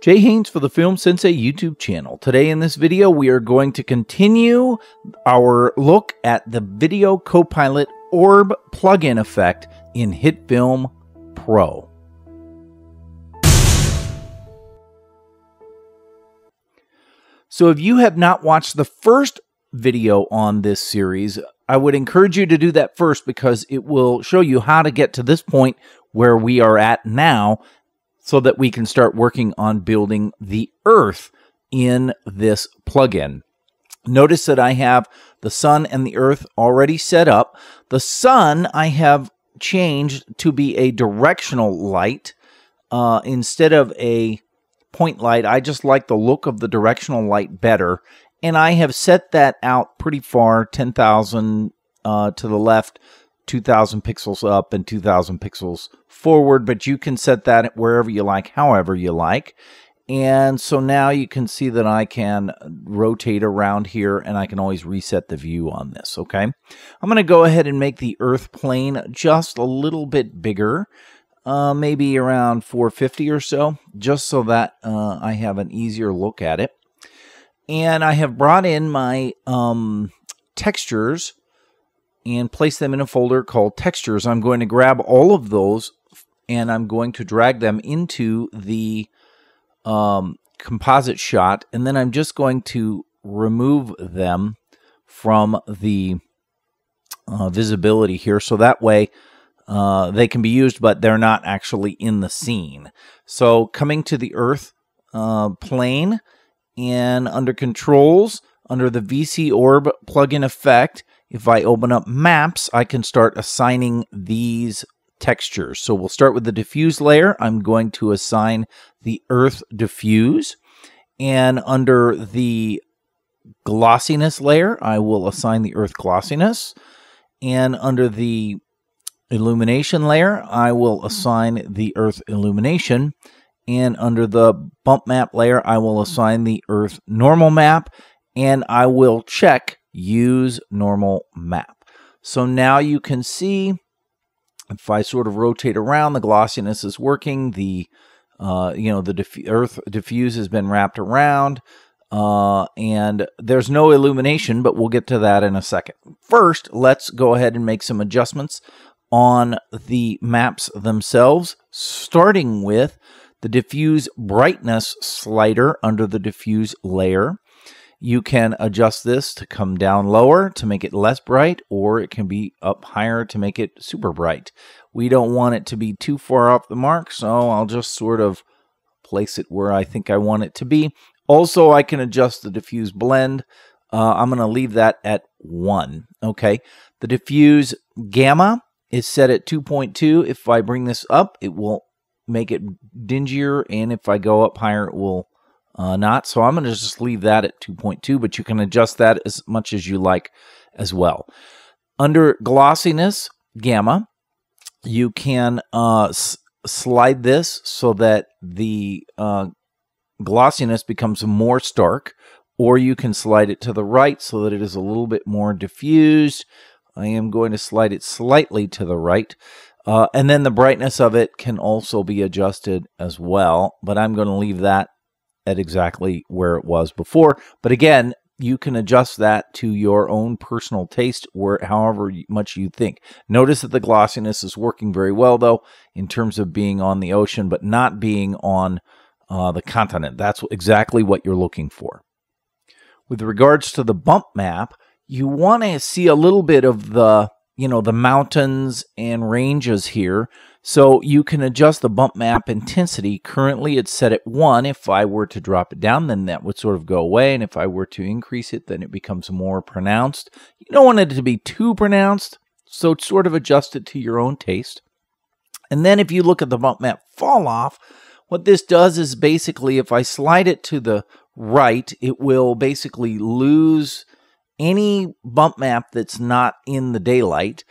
Jay Haynes for the Film Sensei YouTube channel. Today in this video, we are going to continue our look at the Video Copilot Orb plugin effect in HitFilm Pro. So if you have not watched the first video on this series, I would encourage you to do that first because it will show you how to get to this point where we are at now so that we can start working on building the earth in this plugin. Notice that I have the sun and the earth already set up. The sun I have changed to be a directional light uh, instead of a point light. I just like the look of the directional light better. And I have set that out pretty far, 10,000 uh, to the left, 2,000 pixels up and 2,000 pixels forward, but you can set that wherever you like, however you like. And so now you can see that I can rotate around here and I can always reset the view on this, okay? I'm going to go ahead and make the earth plane just a little bit bigger, uh, maybe around 450 or so, just so that uh, I have an easier look at it. And I have brought in my um, textures and place them in a folder called textures. I'm going to grab all of those and I'm going to drag them into the um, composite shot and then I'm just going to remove them from the uh, visibility here so that way uh, they can be used but they're not actually in the scene. So coming to the earth uh, plane and under controls under the VC orb plugin effect if I open up maps, I can start assigning these textures. So we'll start with the diffuse layer. I'm going to assign the earth diffuse. And under the glossiness layer, I will assign the earth glossiness. And under the illumination layer, I will assign the earth illumination. And under the bump map layer, I will assign the earth normal map. And I will check use normal map. So now you can see if I sort of rotate around, the glossiness is working. The uh, you know the diff Earth diffuse has been wrapped around, uh, and there's no illumination, but we'll get to that in a second. First, let's go ahead and make some adjustments on the maps themselves, starting with the diffuse brightness slider under the diffuse layer. You can adjust this to come down lower to make it less bright, or it can be up higher to make it super bright. We don't want it to be too far off the mark, so I'll just sort of place it where I think I want it to be. Also, I can adjust the diffuse blend. Uh, I'm going to leave that at 1. Okay. The diffuse gamma is set at 2.2. If I bring this up, it will make it dingier, and if I go up higher, it will uh, not. So I'm going to just leave that at 2.2, but you can adjust that as much as you like as well. Under glossiness, gamma, you can uh, s- slide this so that the uh, glossiness becomes more stark, or you can slide it to the right so that it is a little bit more diffused. I am going to slide it slightly to the right. Uh, and then the brightness of it can also be adjusted as well, but I'm going to leave that at exactly where it was before. But again, you can adjust that to your own personal taste where however much you think. Notice that the glossiness is working very well though in terms of being on the ocean but not being on uh, the continent. That's exactly what you're looking for. With regards to the bump map, you want to see a little bit of the, you know, the mountains and ranges here so you can adjust the bump map intensity. Currently it's set at 1. If I were to drop it down, then that would sort of go away. And if I were to increase it, then it becomes more pronounced. You don't want it to be too pronounced, so sort of adjust it to your own taste. And then if you look at the bump map fall off, what this does is basically if I slide it to the right, it will basically lose any bump map that's not in the daylight.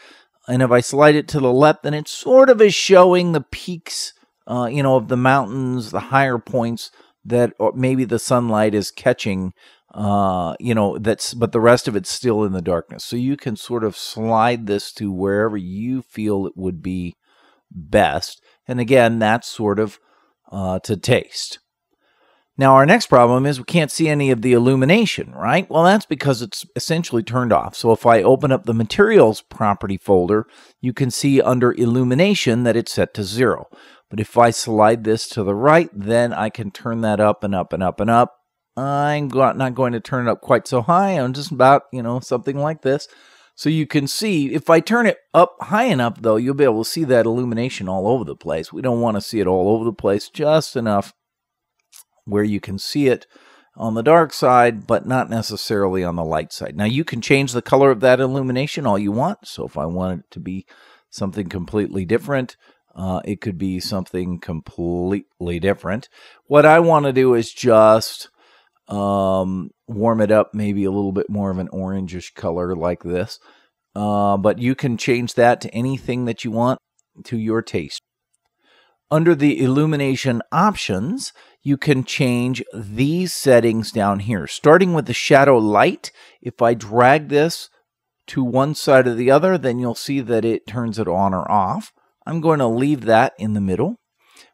And if I slide it to the left, then it sort of is showing the peaks, uh, you know, of the mountains, the higher points that maybe the sunlight is catching, uh, you know, that's, but the rest of it's still in the darkness. So you can sort of slide this to wherever you feel it would be best. And again, that's sort of uh, to taste. Now, our next problem is we can't see any of the illumination, right? Well, that's because it's essentially turned off. So if I open up the materials property folder, you can see under illumination that it's set to zero. But if I slide this to the right, then I can turn that up and up and up and up. I'm not going to turn it up quite so high. I'm just about, you know, something like this. So you can see, if I turn it up high enough, though, you'll be able to see that illumination all over the place. We don't want to see it all over the place, just enough where you can see it on the dark side, but not necessarily on the light side. Now, you can change the color of that illumination all you want. So if I want it to be something completely different, uh, it could be something completely different. What I want to do is just um, warm it up, maybe a little bit more of an orangish color like this. Uh, but you can change that to anything that you want to your taste. Under the illumination options, you can change these settings down here. Starting with the shadow light, if I drag this to one side or the other, then you'll see that it turns it on or off. I'm going to leave that in the middle,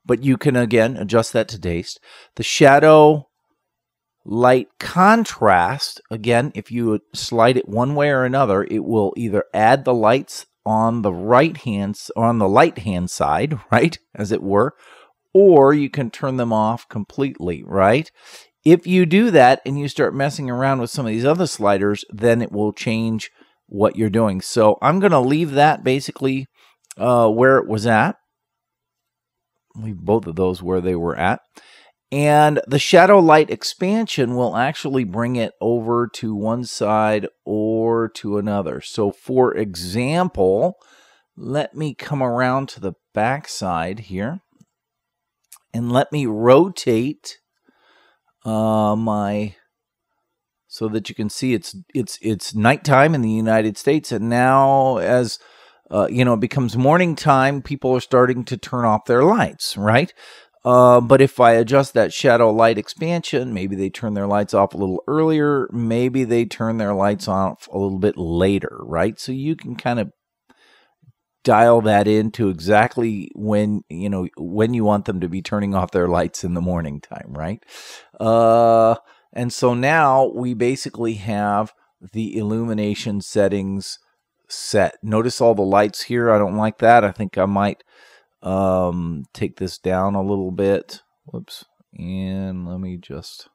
but you can again adjust that to taste. The shadow light contrast, again, if you slide it one way or another, it will either add the lights on the right hand on the light hand side, right, as it were, or you can turn them off completely, right? If you do that and you start messing around with some of these other sliders, then it will change what you're doing. So I'm going to leave that basically uh, where it was at. Leave both of those where they were at. And the shadow light expansion will actually bring it over to one side or to another. So for example, let me come around to the back side here and let me rotate uh, my so that you can see it's it's it's nighttime in the United States, and now as uh, you know it becomes morning time, people are starting to turn off their lights, right? Uh, but if I adjust that shadow light expansion, maybe they turn their lights off a little earlier, maybe they turn their lights off a little bit later, right? So you can kind of dial that in to exactly when you know when you want them to be turning off their lights in the morning time right? Uh and so now we basically have the illumination settings set. Notice all the lights here? I don't like that. I think i might um take this down a little bit. Whoops. And let me just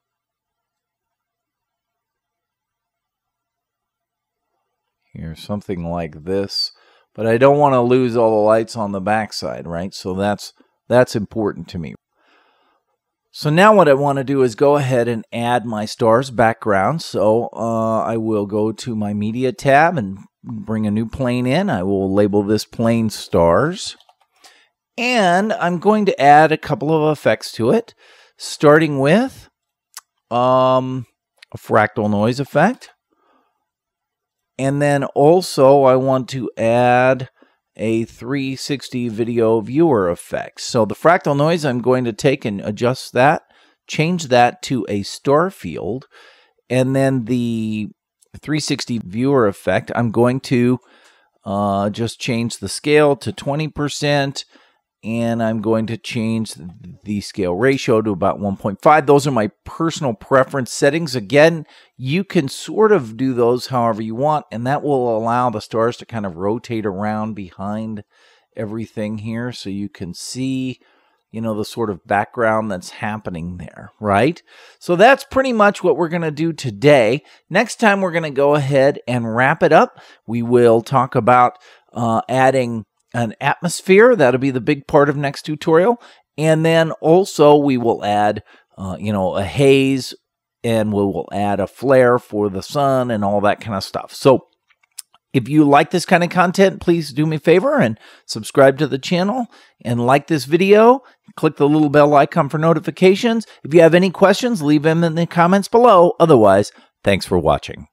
here something like this but I don't want to lose all the lights on the backside, right? So that's that's important to me. So now what I want to do is go ahead and add my stars background. So uh, I will go to my media tab and bring a new plane in. I will label this plane stars. And I'm going to add a couple of effects to it, starting with um, a fractal noise effect. And then also I want to add a 360 video viewer effect. So the fractal noise, I'm going to take and adjust that, change that to a star field, and then the 360 viewer effect, I'm going to uh, just change the scale to 20% and I'm going to change the scale ratio to about 1.5. Those are my personal preference settings. Again, you can sort of do those however you want, and that will allow the stars to kind of rotate around behind everything here so you can see you know the sort of background that's happening there right so that's pretty much what we're going to do today next time we're going to go ahead and wrap it up we will talk about uh, adding an atmosphere. That'll be the big part of next tutorial. And then also we will add, uh, you know, a haze and we will add a flare for the sun and all that kind of stuff. So if you like this kind of content, please do me a favor and subscribe to the channel and like this video. Click the little bell icon for notifications. If you have any questions, leave them in the comments below. Otherwise, thanks for watching.